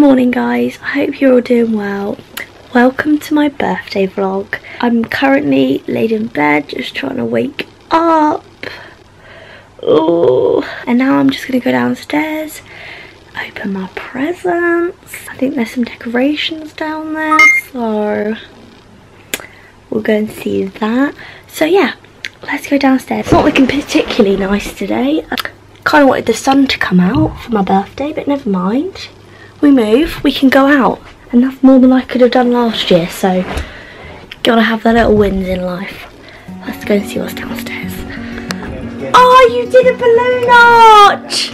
morning guys. I hope you're all doing well. Welcome to my birthday vlog. I'm currently laid in bed just trying to wake up. Oh, and now I'm just going to go downstairs, open my presents. I think there's some decorations down there, so we'll go and see that. So yeah, let's go downstairs. It's not looking particularly nice today. I kind of wanted the sun to come out for my birthday, but never mind. We move, we can go out. And that's more than I could have done last year, so gotta have the little wins in life. Let's go and see what's downstairs. Oh, you did a balloon arch!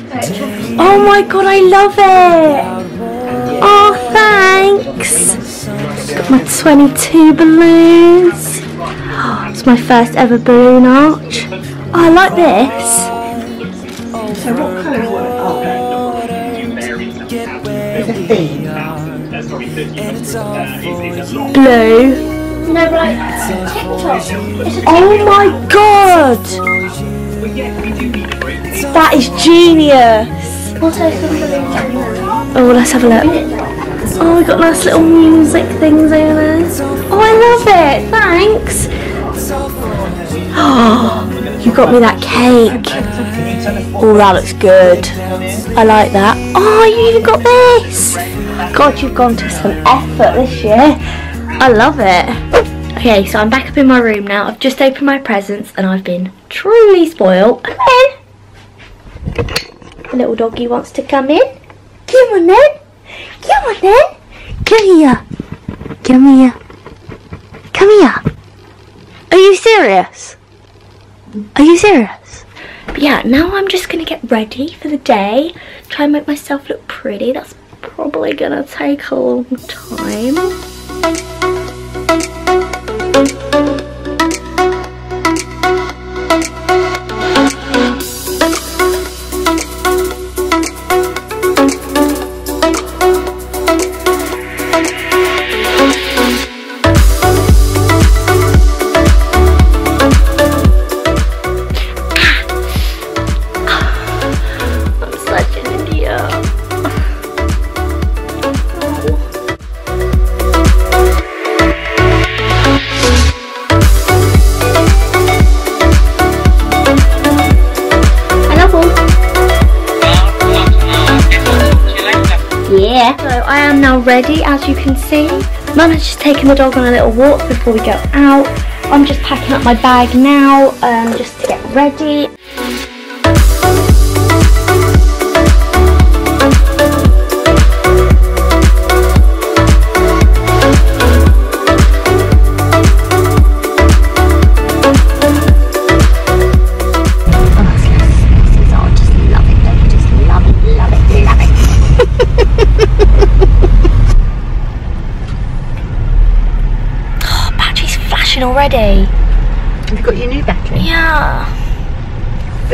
Oh my god, I love it! Oh, thanks! Got my 22 balloons. It's my first ever balloon arch. Oh, I like this. So what were are Blue. No, but like TikTok. Oh my god! That is genius! Also, some balloons on there. Oh, let's have a look. Oh, we got nice little music things over there. Oh, I love it. Thanks. Oh, you got me that cake. Oh, that looks good. I like that. Oh, you even got this. God, you've gone to some effort this year. I love it. Okay, so I'm back up in my room now. I've just opened my presents and I've been truly spoiled. Come in. The little doggy wants to come in. Come on then. Come on then. Come here. Come here. Come here. Are you serious? Are you serious? But yeah, now I'm just going to get ready for the day. Try and make myself look pretty. That's probably to take a long time. I am now ready, as you can see. Mum has just taken the dog on a little walk before we go out. I'm just packing up my bag now, um, just to get ready.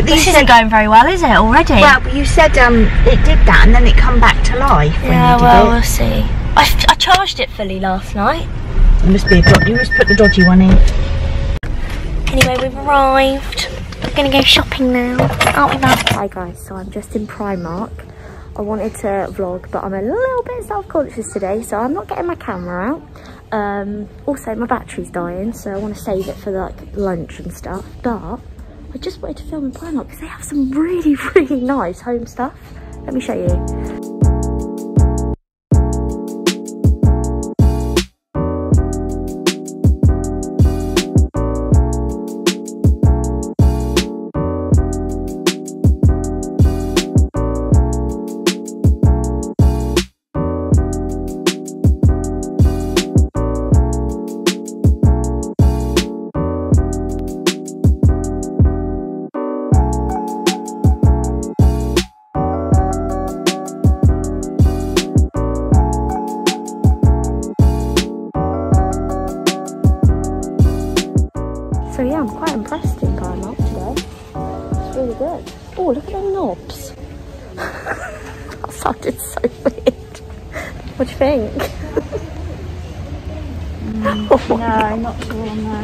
But This isn't going very well, is it, already? well, but you said um it did that and then it come back to life when yeah, you did well, it. we'll see. I, I charged it fully last night. It must be a dodgy. You must put the dodgy one in. Anyway, we've arrived. We're gonna go shopping now, aren't we, Mum? Hi guys, so I'm just in Primark. I wanted to vlog, but I'm a little bit self-conscious today, so I'm not getting my camera out. Um, also, my battery's dying, so I want to save it for like lunch and stuff. But I just wanted to film in Primark because they have some really, really nice home stuff. Let me show you.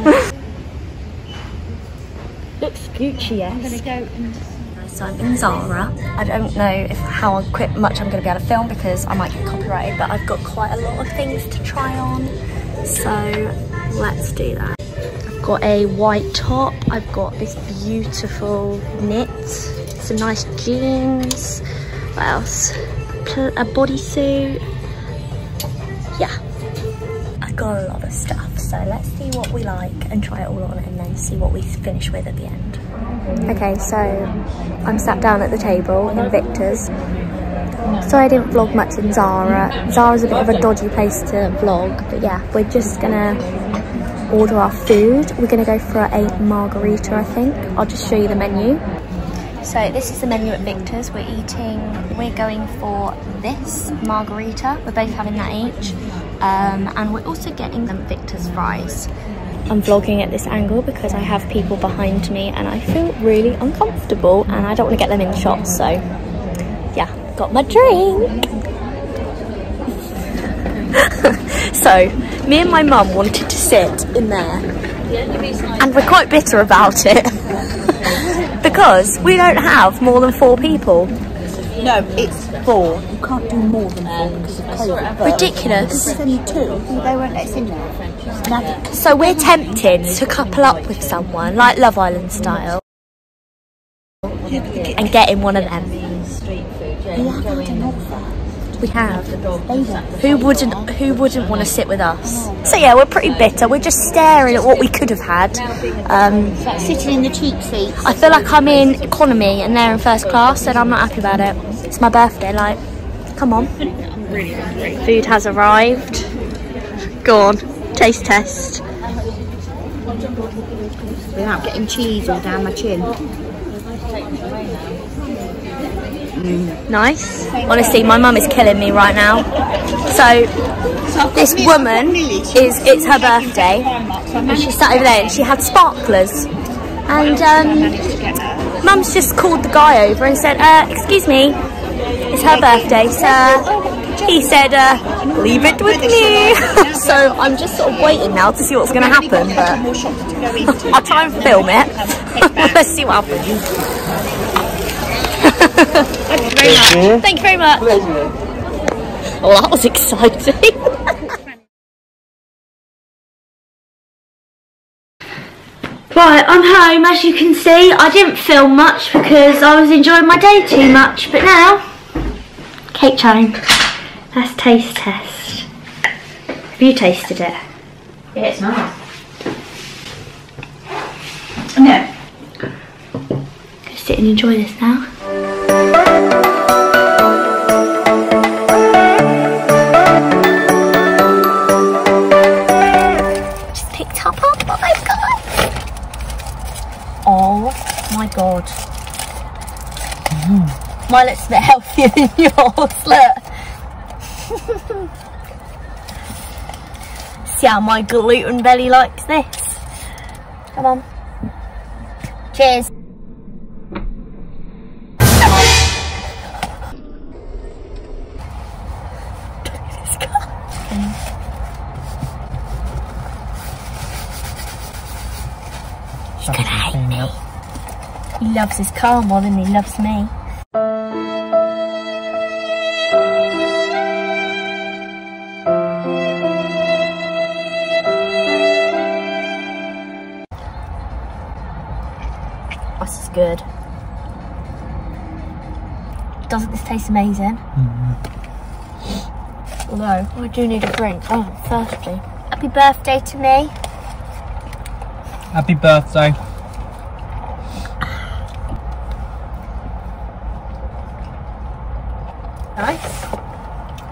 Looks Gucci, yes. I'm gonna go and because I'm in Zara. I don't know if how quick much I'm going to be able to film because I might get copyrighted, but I've got quite a lot of things to try on. So let's do that. I've got a white top. I've got this beautiful knit, some nice jeans. What else? A bodysuit. Yeah, I've got a lot of stuff. So let's see what we like and try it all on and then see what we finish with at the end. Okay, so I'm sat down at the table in Victor's. So I didn't vlog much in Zara. Zara's a bit of a dodgy place to vlog, but yeah, we're just gonna order our food. We're gonna go for a margarita, I think. I'll just show you the menu. So this is the menu at Victor's. We're eating, we're going for this margarita. We're both having that each. Um, and we're also getting them Victor's fries. I'm vlogging at this angle because I have people behind me and I feel really uncomfortable and I don't want to get them in shots. So yeah, got my drink. so me and my mum wanted to sit in there and we're quite bitter about it because we don't have more than four people. No, it's four. You can't do more than four because of COVID. Ridiculous. Only two. They won't let us in. Now, So we're tempted to couple up with someone like Love Island style and get in one of them. We have had an offer. We have. They want Who wouldn't who wouldn't want to sit with us? So yeah, we're pretty bitter. We're just staring at what we could have had. Um, sitting in the cheap seats. I feel like I'm in economy and they're in first class and I'm not happy about it. It's my birthday, like, come on. Food has arrived. Go on, taste test. Without getting cheese all down my chin. Nice. Honestly, my mum is killing me right now. So, this woman is, it's her birthday, and she sat over there and she had sparklers. And um, mum's just called the guy over and said, uh, excuse me, it's her birthday, sir. He said, uh, leave it with me. so I'm just sort of waiting now to see what's going to happen, but I'll try and film it. Let's see what happens. Thank you very much. Pleasure. Thank you very much. Pleasure. Well, that was exciting. right, I'm home. As you can see, I didn't film much because I was enjoying my day too much. But now, cake time. That's taste test. Have you tasted it? Yeah, it's nice. No. Gonna sit and enjoy this now. Just picked up. Oh my god. Mm. Mine looks a bit healthier than yours, look. See how my gluten belly likes this. Come on. Cheers. Loves his car more than he loves me. This is good. Doesn't this taste amazing? Mm-hmm. Although, I do need a drink. Oh, I'm thirsty. Happy birthday to me. Happy birthday. Nice.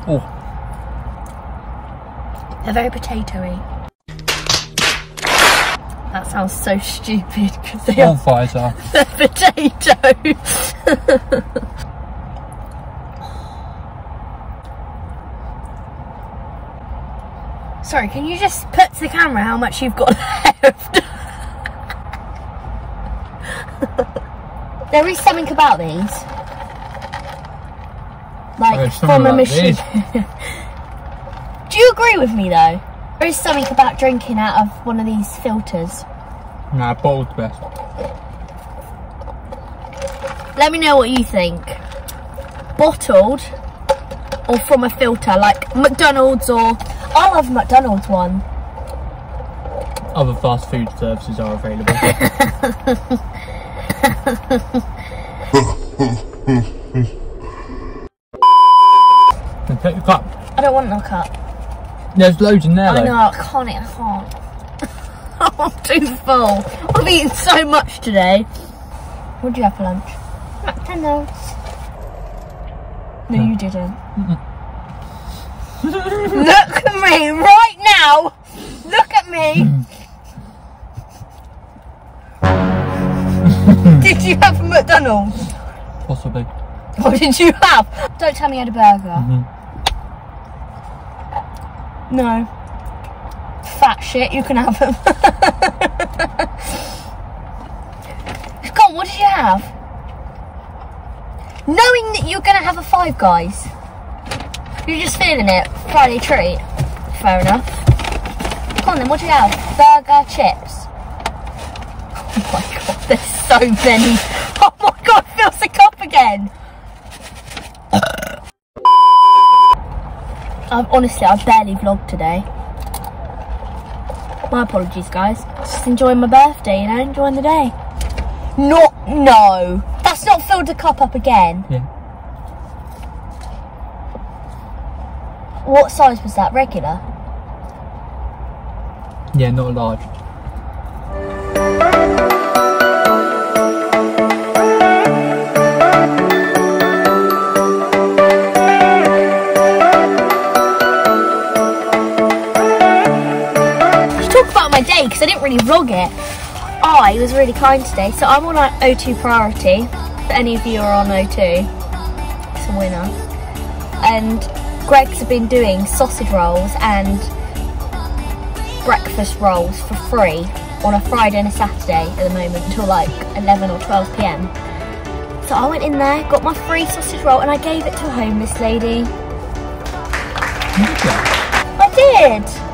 Oh, They're very potatoey. That sounds so stupid because they are fires are. they're potatoes. Sorry, can you just put to the camera how much you've got left? there is something about these. Like oh, something from a about machine. You agree with me though? There is something about drinking out of one of these filters. Nah, bottle's best. Let me know what you think. Bottled or from a filter, like McDonald's or I'll have McDonald's one. Other fast food services are available. Take your cup. I don't want no cup. There's loads in there I though. know, I can't eat, I can't. I'm too full. I've eaten so much today. What did you have for lunch? McDonald's. No, you didn't. Look at me right now. Look at me. did you have a McDonald's? Possibly. What did you have? Don't tell me you had a burger. Mhm. No. Fat shit, you can have them. Come on, what did you have? Knowing that you're going to have a Five Guys. You're just feeling it. Friday treat. Fair enough. Come on then, what do you have? Burger, chips. Oh my god, there's so many. Oh my god, I feel sick up again. I've honestly, I barely vlogged today. My apologies, guys. Just enjoying my birthday, you know, enjoying the day. Not, no. That's not filled the cup up again. Yeah. What size was that? Regular? Yeah, not large. Because I didn't really vlog it. I was really kind today, so I'm on like, O2 priority. If any of you are on O2, it's a winner. And Greggs have been doing sausage rolls and breakfast rolls for free on a Friday and a Saturday at the moment until like 11 or 12 pm. So I went in there, got my free sausage roll, and I gave it to a homeless lady. I did.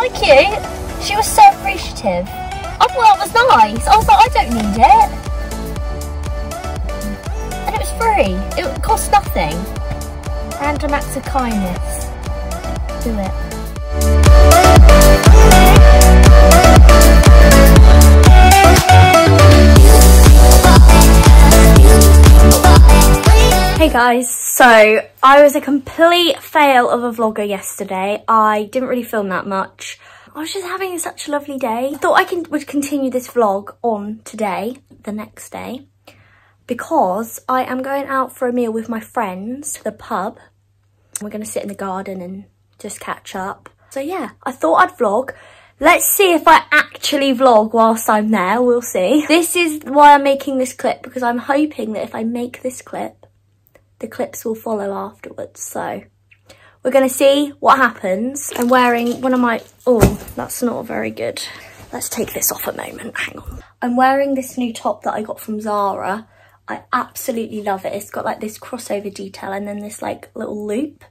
I cute? She was so appreciative. I thought that was nice. I was like, I don't need it. And it was free. It cost nothing. Random acts of kindness. Do it. Hey guys, so I was a complete fail of a vlogger yesterday. I didn't really film that much. I was just having such a lovely day. Thought I can, would continue this vlog on today, the next day, because I am going out for a meal with my friends to the pub. We're going to sit in the garden and just catch up. So yeah, I thought I'd vlog. Let's see if I actually vlog whilst I'm there, we'll see. This is why I'm making this clip, because I'm hoping that if I make this clip, the clips will follow afterwards. So we're going to see what happens. I'm wearing one of my, oh, that's not very good. Let's take this off a moment, hang on. I'm wearing this new top that I got from Zara. I absolutely love it. It's got like this crossover detail and then this like little loop.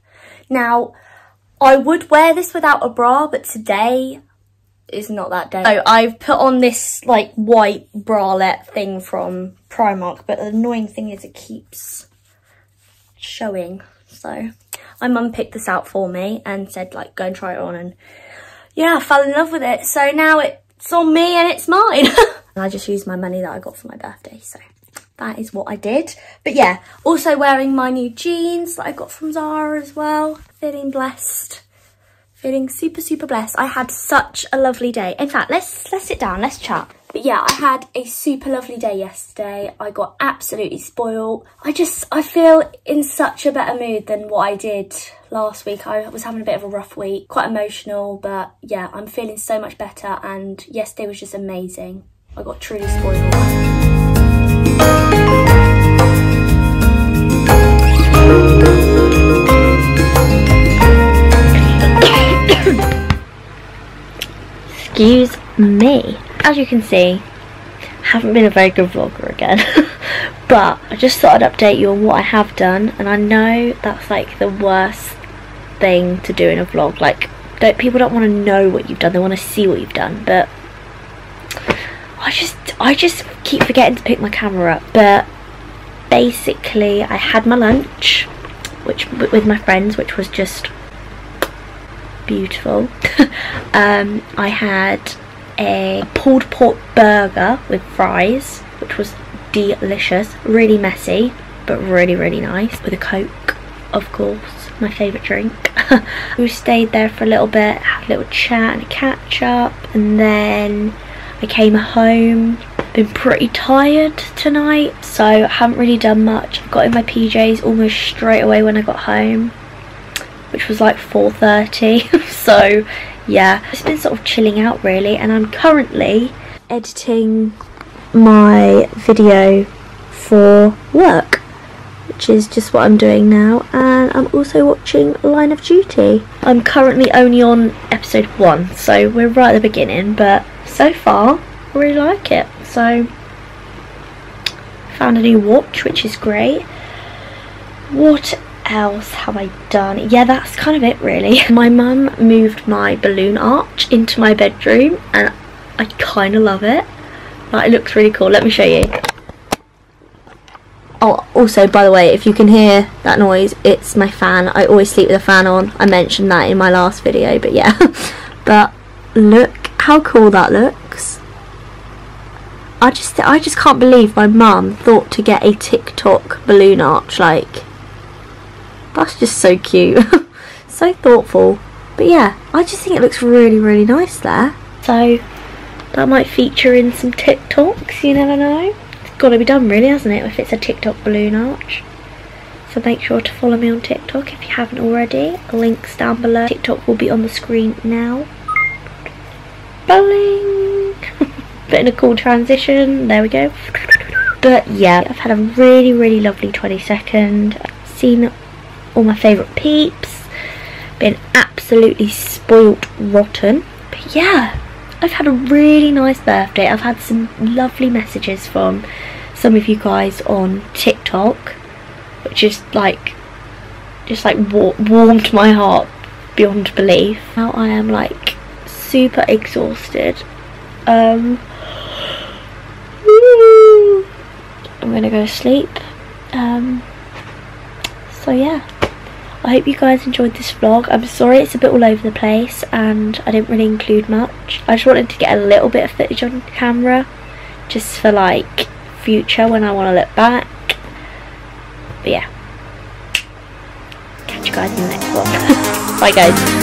Now, I would wear this without a bra, but today is not that day. So I've put on this like white bralette thing from Primark, but the annoying thing is it keeps showing. So my mum picked this out for me and said like go and try it on and yeah, I fell in love with it. So now it's on me and it's mine. and I just used my money that I got for my birthday. So that is what I did. But yeah, also wearing my new jeans that I got from Zara as well. Feeling blessed. Feeling super, super blessed. I had such a lovely day. In fact, let's let's sit down, let's chat. But yeah, I had a super lovely day yesterday. I got absolutely spoiled. I just, I feel in such a better mood than what I did last week. I was having a bit of a rough week, quite emotional, but yeah, I'm feeling so much better and yesterday was just amazing. I got truly spoiled. Excuse me. As you can see, haven't been a very good vlogger again. but I just thought I'd update you on what I have done and I know that's like the worst thing to do in a vlog. Like don't people don't want to know what you've done, they want to see what you've done. But I just I just keep forgetting to pick my camera up but basically I had my lunch which with my friends which was just beautiful um, I had a pulled pork burger with fries which was delicious. Really messy but really really nice. With a coke of course. My favourite drink. We stayed there for a little bit had a little chat and a catch up and then I came home. Been pretty tired tonight so I haven't really done much. Got in my PJs almost straight away when I got home which was like 4.30 so yeah it's been sort of chilling out really and I'm currently editing my video for work which is just what I'm doing now and I'm also watching Line of Duty. I'm currently only on episode 1 so we're right at the beginning but so far I really like it so found a new watch which is great. What else have I done? Yeah, that's kind of it really. My mum moved my balloon arch into my bedroom and I kind of love it. Like, it looks really cool. Let me show you. Oh, also, by the way, if you can hear that noise, it's my fan. I always sleep with a fan on. I mentioned that in my last video, but yeah. but look how cool that looks. I just, I just can't believe my mum thought to get a TikTok balloon arch. Like, that's just so cute. so thoughtful. But yeah, I just think it looks really, really nice there. So, that might feature in some TikToks, you never know. It's got to be done really, hasn't it, if it's a TikTok balloon arch. So make sure to follow me on TikTok if you haven't already. Links down below. TikTok will be on the screen now. Bowling! Bit in a cool transition. There we go. But yeah, I've had a really, really lovely 22nd. I've seen all my favourite peeps. Been absolutely spoilt rotten. But yeah, I've had a really nice birthday. I've had some lovely messages from some of you guys on TikTok, which is like, just like war warmed my heart beyond belief. Now I am like super exhausted. Um, I'm gonna go to sleep. Um, so yeah. I hope you guys enjoyed this vlog. I'm sorry it's a bit all over the place and I didn't really include much. I just wanted to get a little bit of footage on camera just for like future when I want to look back. But yeah. Catch you guys in the next vlog. Bye guys.